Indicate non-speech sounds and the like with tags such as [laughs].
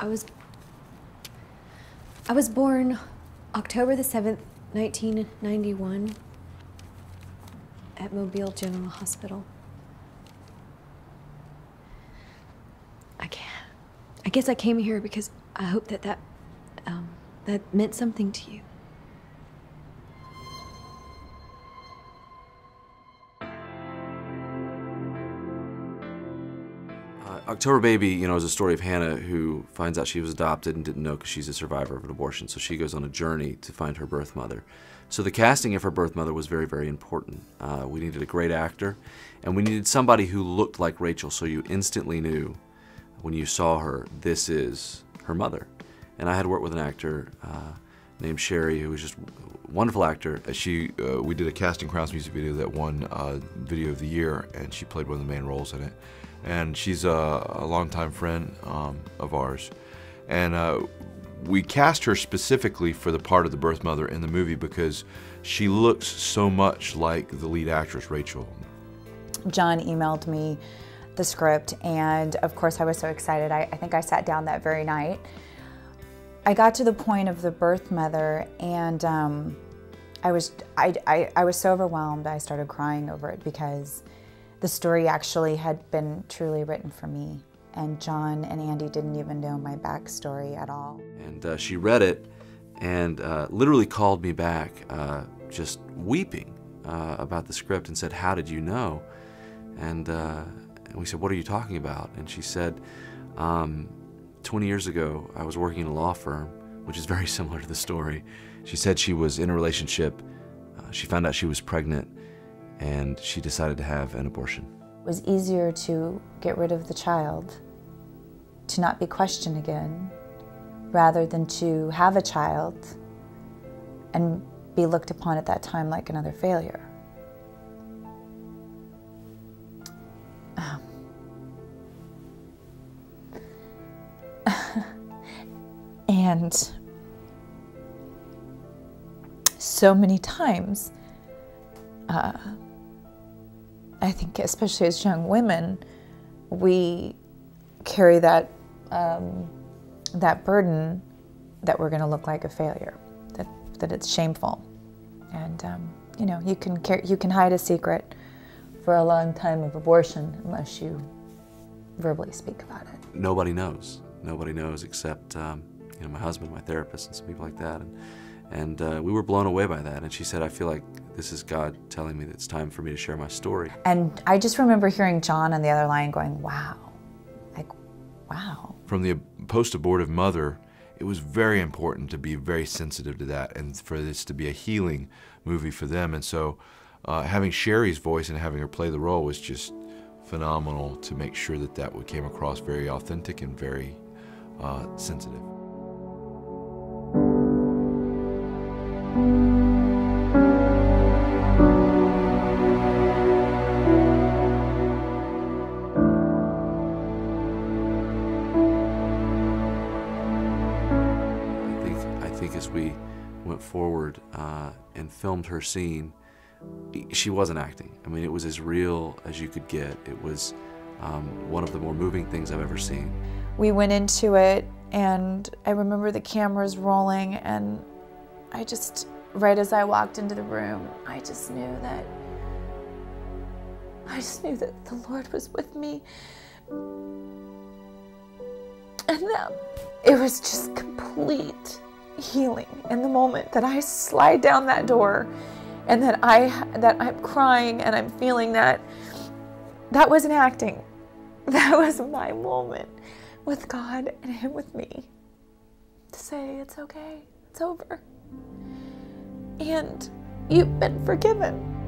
I was I was born October the 7th, 1991 at Mobile General Hospital. I can't. I guess I came here because I hope that that um, that meant something to you. October Baby, you know, is a story of Hannah who finds out she was adopted and didn't know because she's a survivor of an abortion. So she goes on a journey to find her birth mother. So the casting of her birth mother was very, very important. Uh, we needed a great actor, and we needed somebody who looked like Rachel, so you instantly knew when you saw her, this is her mother. And I had worked with an actor uh, named Shari, who was just a wonderful actor. She, uh, we did a Casting Crowns music video that won uh, Video of the Year, and she played one of the main roles in it. And she's a, a longtime friend um, of ours. And uh, we cast her specifically for the part of the birth mother in the movie because she looks so much like the lead actress, Rachel. John emailed me the script, and of course, I was so excited. I, I think I sat down that very night. I got to the point of the birth mother, and um, I was I, I, I was so overwhelmed. I started crying over it because the story actually had been truly written for me, and John and Andy didn't even know my backstory at all. And uh, she read it and uh, literally called me back, uh, just weeping uh, about the script, and said, "How did you know?" And uh, and we said, What are you talking about? And she said, um, 20 years ago, I was working in a law firm, which is very [laughs] similar to the story. She said she was in a relationship. Uh, she found out she was pregnant, and she decided to have an abortion. It was easier to get rid of the child, to not be questioned again, rather than to have a child and be looked upon at that time like another failure. [laughs] And so many times, uh, I think, especially as young women, we carry that um, that burden that we're going to look like a failure, that that it's shameful, and um, you know you can you can hide a secret for a long time of abortion unless you verbally speak about it. Nobody knows. Nobody knows except um, you know, my husband, my therapist, and some people like that. And, and uh, we were blown away by that. And she said, I feel like this is God telling me that it's time for me to share my story. And I just remember hearing John on the other line going, wow, like, wow. From the post abortive mother, it was very important to be very sensitive to that and for this to be a healing movie for them. And so uh, having Shari's voice and having her play the role was just phenomenal to make sure that that came across very authentic and very uh, sensitive. As we went forward uh, and filmed her scene, she wasn't acting. I mean, it was as real as you could get. It was um, one of the more moving things I've ever seen. We went into it, and I remember the cameras rolling, and I just, right as I walked into the room, I just knew that, I just knew that the Lord was with me. And that it was just complete healing in the moment that I slide down that door and that I that I'm crying and I'm feeling that that wasn't acting. [laughs] That was my moment with God and him with me to say it's okay. It's over. And you've been forgiven.